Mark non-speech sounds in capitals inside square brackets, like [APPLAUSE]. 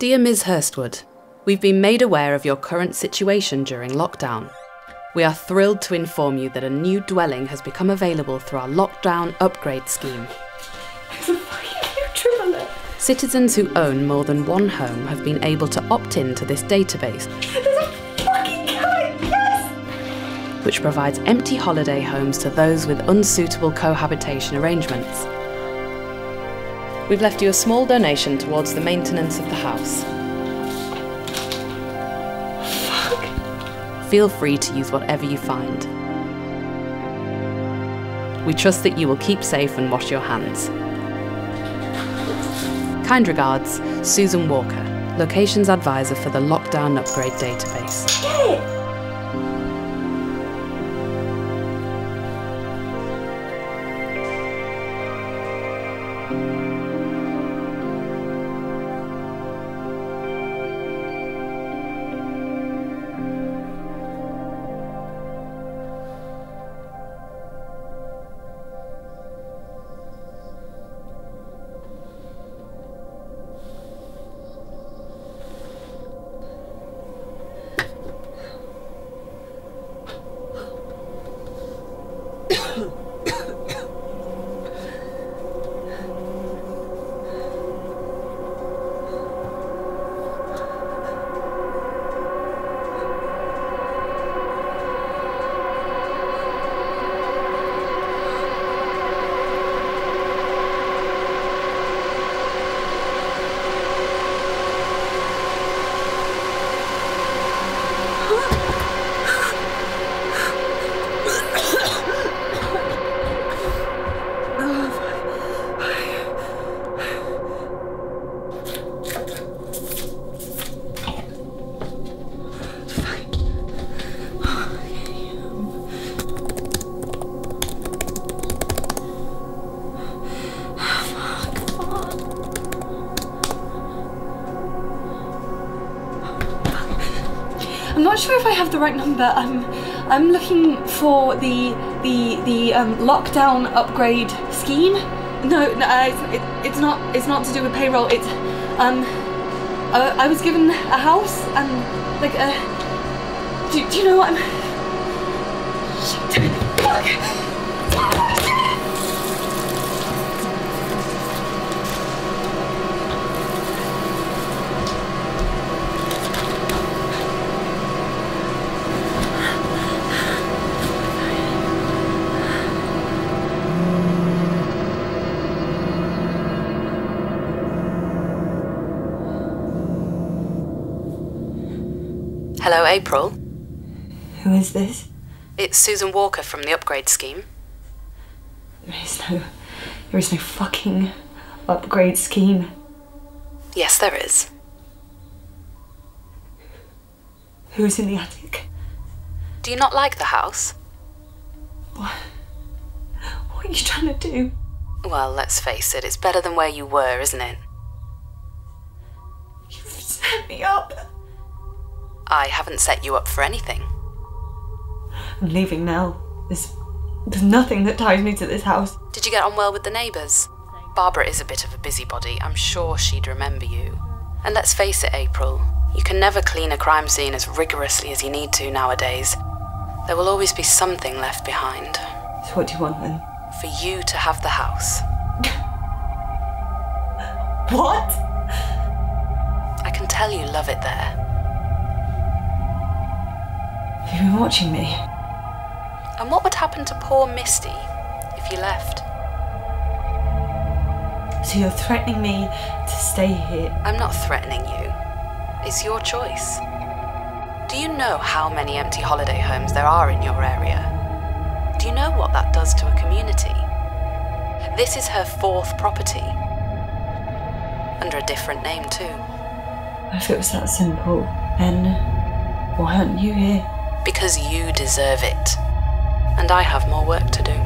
Dear Ms. Hurstwood, we've been made aware of your current situation during lockdown. We are thrilled to inform you that a new dwelling has become available through our lockdown upgrade scheme. Citizens who own more than one home have been able to opt in to this database, which provides empty holiday homes to those with unsuitable cohabitation arrangements. We've left you a small donation towards the maintenance of the house. Fuck. Feel free to use whatever you find. We trust that you will keep safe and wash your hands. Kind regards, Susan Walker, Locations Advisor for the Lockdown Upgrade Database. I'm not sure if I have the right number. I'm I'm looking for the the the um, lockdown upgrade scheme. No, no, uh, it's, it, it's not. It's not to do with payroll. It's um, I, I was given a house and like uh, do, do you know what I'm? Hello, April. Who is this? It's Susan Walker from the upgrade scheme. There is no, there is no fucking upgrade scheme. Yes, there is. Who's in the attic? Do you not like the house? What? What are you trying to do? Well, let's face it, it's better than where you were, isn't it? You've set me up. I haven't set you up for anything. I'm leaving now. There's, there's nothing that ties me to this house. Did you get on well with the neighbours? Barbara is a bit of a busybody. I'm sure she'd remember you. And let's face it, April, you can never clean a crime scene as rigorously as you need to nowadays. There will always be something left behind. So what do you want then? For you to have the house. [LAUGHS] What? I can tell you love it there. You've been watching me. And what would happen to poor Misty if you left? So you're threatening me to stay here. I'm not threatening you. It's your choice. Do you know how many empty holiday homes there are in your area? Do you know what that does to a community? This is her fourth property. Under a different name, too. If it was that simple, then why aren't you here? Because you deserve it. And I have more work to do.